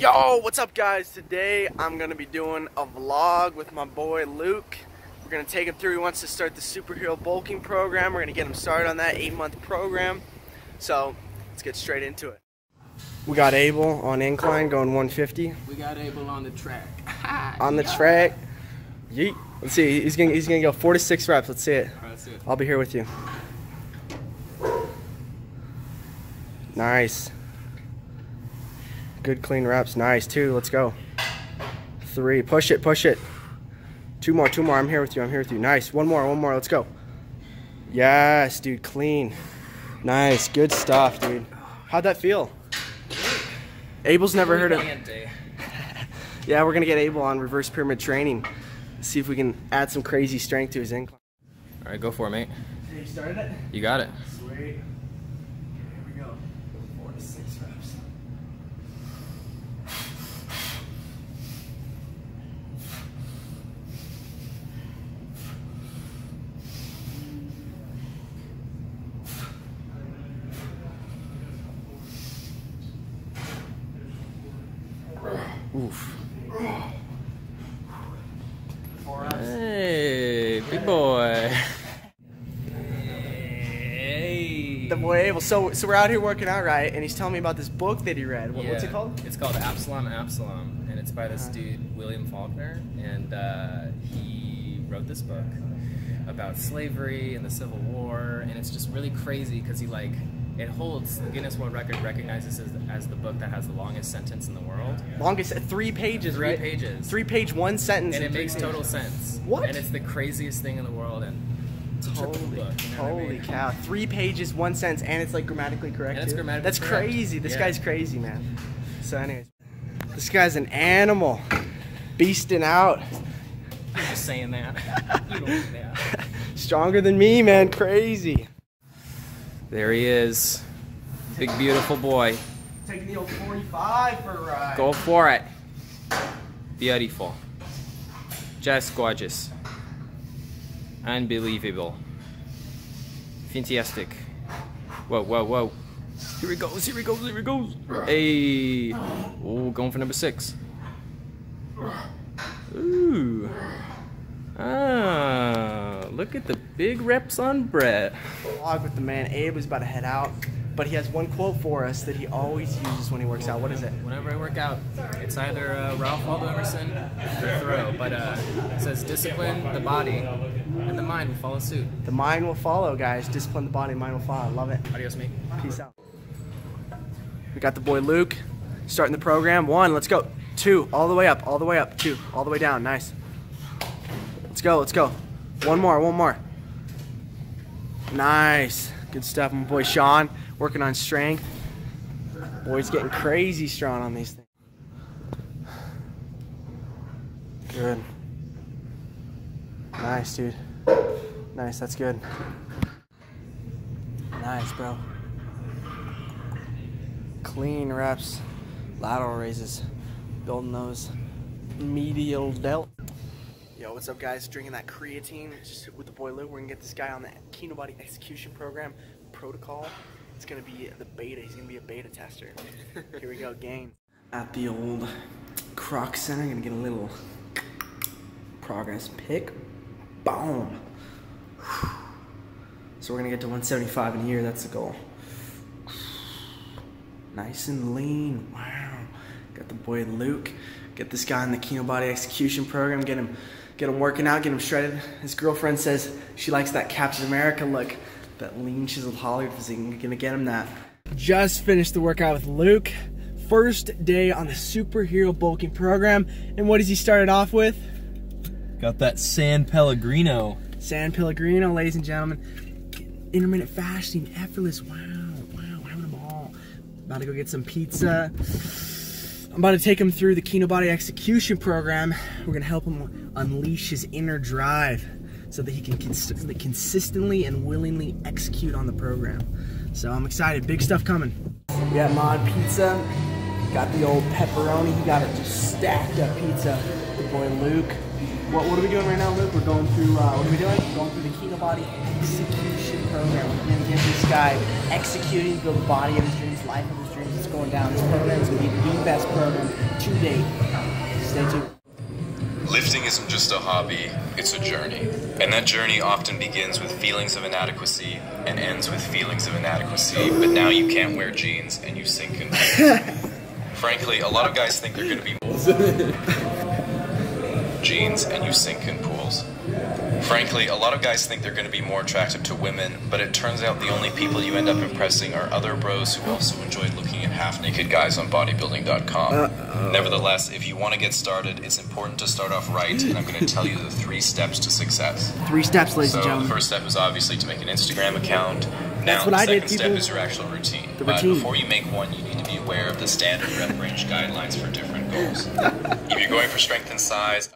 Yo, what's up guys? Today I'm gonna be doing a vlog with my boy Luke. We're gonna take him through, he wants to start the superhero bulking program. We're gonna get him started on that eight month program. So let's get straight into it. We got Abel on incline going 150. We got Abel on the track. on the track. Yeet. Let's see, he's gonna he's gonna go four to six reps. Let's see it. Let's do it. I'll be here with you. Nice. Good clean reps. Nice. Two. Let's go. Three. Push it. Push it. Two more. Two more. I'm here with you. I'm here with you. Nice. One more. One more. Let's go. Yes, dude. Clean. Nice. Good stuff, dude. How'd that feel? Abel's never heard of. Yeah, we're gonna get Abel on reverse pyramid training. See if we can add some crazy strength to his incline. Alright, go for it, mate. You started it? You got it. Sweet. Okay, here we go. Four to six reps. Oof. Hey, big boy. Hey. The boy Abel. So, so we're out here working out, right? And he's telling me about this book that he read. What, What's it called? It's called Absalom Absalom, and it's by this Uh-huh. dude William Faulkner, and uh, he wrote this book about slavery and the Civil War, and it's just really crazy because he like it holds the Guinness World Record recognizes as, as the book that has the longest sentence in the world. Longest three pages, Three right? pages. Three page, one sentence. and it makes pages. total sense. What? And it's the craziest thing in the world, and Holy, book. You know what I holy mean? cow! Three pages, one sentence, and it's like grammatically correct. And it's grammatically That's correct. crazy. This Yeah. guy's crazy, man. So, anyways, this guy's an animal, beasting out, You're just saying that. that. stronger than me, man. Crazy. There he is. Big beautiful boy. Taking the old 45 for a ride. Go for it. Beautiful. Just gorgeous. Unbelievable. Fantastic. Whoa, whoa, whoa. Here he goes, here he goes, here he goes. Hey. Oh, going for number six. Ooh. Look at the big reps on Brett. Vlog with the man. Abe is about to head out, but he has one quote for us that he always uses when he works out. What is it? Whenever I work out, it's either uh, Ralph Waldo Emerson or Thoreau, but uh, it says discipline the body, and the mind will follow suit. The mind will follow, guys. Discipline the body, mind will follow. Love it. Adios, mate. Peace out. We got the boy Luke starting the program. One, let's go. Two, all the way up, all the way up. Two, all the way down. Nice. Let's go, let's go. One more, one more. Nice. Good stuff. My boy Sean working on strength. Boy's getting crazy strong on these things. Good. Nice, dude. Nice, that's good. Nice, bro. Clean reps, lateral raises, building those medial delt. Yo, what's up, guys? Drinking that creatine just with the boy Lou. We're gonna get this guy on the Kino Body Execution Program protocol. It's gonna be the beta. He's gonna be a beta tester. Here we go, gang. At the old Kroc Center, gonna get a little progress pic. Boom. So we're gonna get to 175 in a year. That's the goal. Nice and lean. Wow. Got the boy Luke. Get this guy in the Kino Body Execution Program. Get him, get him working out. Get him shredded. His girlfriend says she likes that Captain America look. That lean chiseled Hollywood physique. I'm gonna get him that. Just finished the workout with Luke. First day on the superhero bulking program. And what does he started off with? Got that San Pellegrino. San Pellegrino, ladies and gentlemen. Intermittent fasting, effortless. Wow, wow, having them all. About to go get some pizza. I'm about to take him through the Kino Body Execution Program. We're gonna help him unleash his inner drive so that he can consistently, consistently and willingly execute on the program. So I'm excited. Big stuff coming. We got Mod Pizza. Got the old pepperoni. He got it just stacked up pizza. The boy Luke. What, what are we doing right now, Luke? We're going through, uh, what are we doing? We're going through the Kino Body Execution Program. We're to get this guy executing, the body of his dreams, life of going going down. This program is going to be the best program to date. Stay tuned. Lifting isn't just a hobby, it's a journey. And that journey often begins with feelings of inadequacy and ends with feelings of inadequacy. But now you can't wear jeans and you sink in. Frankly, a lot of guys think they're gonna be jeans and you sink in pools. Frankly, a lot of guys think they're going to be more attractive to women, but it turns out the only people you end up impressing are other bros who also enjoy looking at half naked guys on bodybuilding.com. Nevertheless, if you want to get started, it's important to start off right, and I'm going to tell you the three steps to success. Three steps, ladies So and the first step is obviously to make an Instagram account. Now, That's what the I second did, step is your actual routine. The but routine. before you make one, you need to be aware of the standard rep range guidelines for different goals. if you're going for strength and size,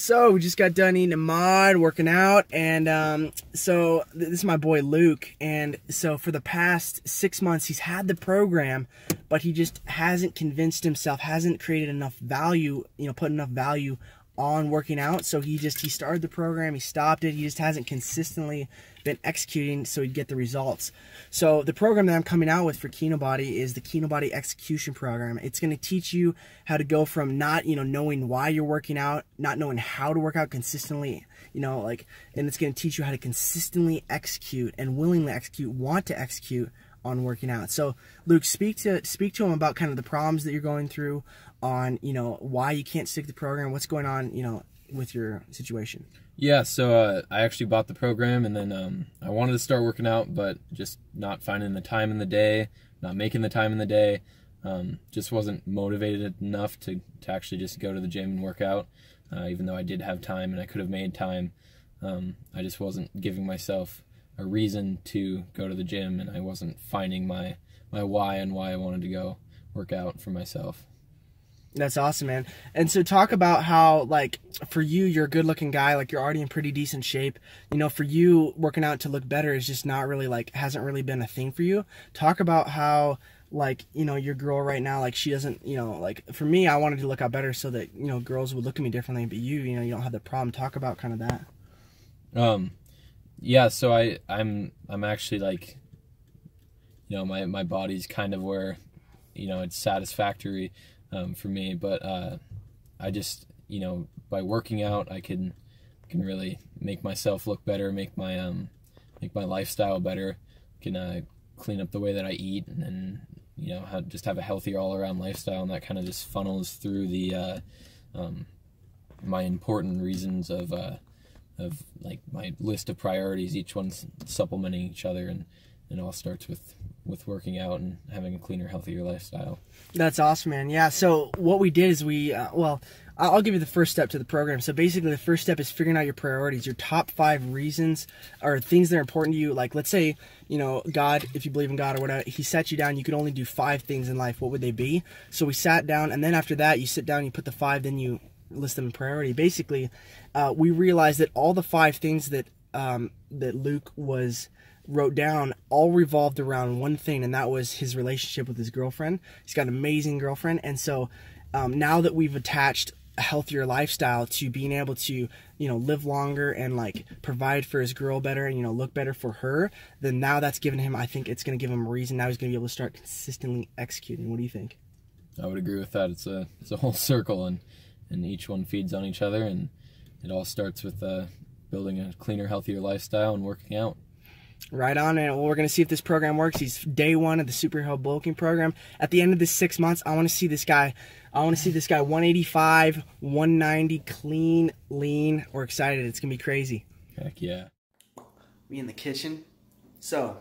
So we just got done eating a mod, working out, and um, so th- this is my boy Luke. And so for the past six months, he's had the program, but he just hasn't convinced himself, hasn't created enough value, you know, put enough value on working out. So he just he started the program, he stopped it. He just hasn't consistently been executing so he'd get the results. So the program that I'm coming out with for Kino Body is the Kino Body Execution Program. It's going to teach you how to go from not, you know, knowing why you're working out, not knowing how to work out consistently, you know, like and it's going to teach you how to consistently execute and willingly execute, want to execute on working out. So, Luke, speak to speak to him about kind of the problems that you're going through on, you know, why you can't stick the program, what's going on, you know, with your situation. Yeah, so uh, I actually bought the program, and then um, I wanted to start working out, but just not finding the time in the day, not making the time in the day, um, just wasn't motivated enough to, to actually just go to the gym and work out. Uh, even though I did have time and I could have made time, um, I just wasn't giving myself a reason to go to the gym, and I wasn't finding my my why and why I wanted to go work out for myself. That's awesome, man. And so talk about how like for you you're a good looking guy, like you're already in pretty decent shape. You know, for you working out to look better is just not really like hasn't really been a thing for you. Talk about how like, you know, your girl right now, like she doesn't, you know, like for me I wanted to look out better so that, you know, girls would look at me differently, but you, you know, you don't have the problem. Talk about kind of that. Um, yeah. So I, I'm, I'm actually like, you know, my my body's kind of where, you know, it's satisfactory um, for me. But uh, I just, you know, by working out, I can can really make myself look better, make my um, make my lifestyle better. Can uh, clean up the way that I eat, and then you know, have, just have a healthier all around lifestyle, and that kind of just funnels through the uh, um, my important reasons of. Uh, of like my list of priorities, each one's supplementing each other, and it all starts with with working out and having a cleaner, healthier lifestyle. That's awesome, man. Yeah. So what we did is we, uh, well, I'll give you the first step to the program. So basically, the first step is figuring out your priorities, your top five reasons or things that are important to you. Like, let's say, you know, God, if you believe in God or whatever, He sat you down. You could only do five things in life. What would they be? So we sat down, and then after that, you sit down, you put the five, then you list them in priority. Basically, uh, we realized that all the five things that um, that Luke was wrote down all revolved around one thing, and that was his relationship with his girlfriend. He's got an amazing girlfriend, and so um, now that we've attached a healthier lifestyle to being able to you know live longer and like provide for his girl better and you know look better for her then now that's given him i think it's going to give him a reason now he's going to be able to start consistently executing what do you think I would agree with that. It's a it's a whole circle, and and each one feeds on each other, and it all starts with uh, building a cleaner, healthier lifestyle and working out. Right on, and we're going to see if this program works. He's day one of the superhero bulking program. At the end of this six months, I want to see this guy. I want to see this guy 185, 190, clean, lean. We're excited. It's going to be crazy. Heck yeah. We in the kitchen. So,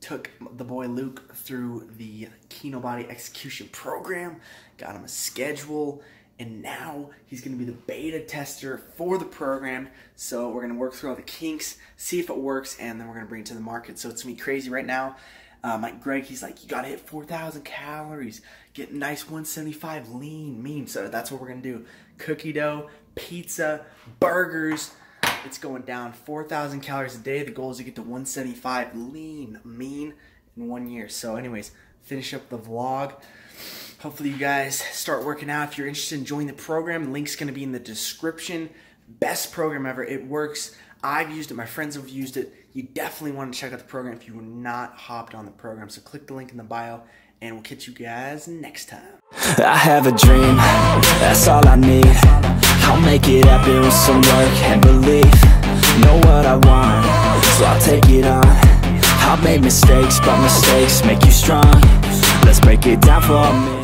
took the boy Luke through the Kino Body Execution Program, got him a schedule, and now he's going to be the beta tester for the program. So, we're going to work through all the kinks, see if it works, and then we're going to bring it to the market. So, it's going to be crazy right now. Um, like Greg, he's like, you got to hit 4,000 calories, get nice 175 lean, mean. So, that's what we're going to do cookie dough, pizza, burgers. It's going down 4,000 calories a day. The goal is to get to 175 lean, mean in one year. So, anyways, finish up the vlog. Hopefully, you guys start working out. If you're interested in joining the program, link's going to be in the description. Best program ever. It works. I've used it. My friends have used it. You definitely want to check out the program if you were not hopped on the program. So click the link in the bio and we'll catch you guys next time. I have a dream, that's all I need. I'll make it happen with some work and belief. Know what I want, so I'll take it on. I've made mistakes, but mistakes make you strong. Let's break it down for a minute.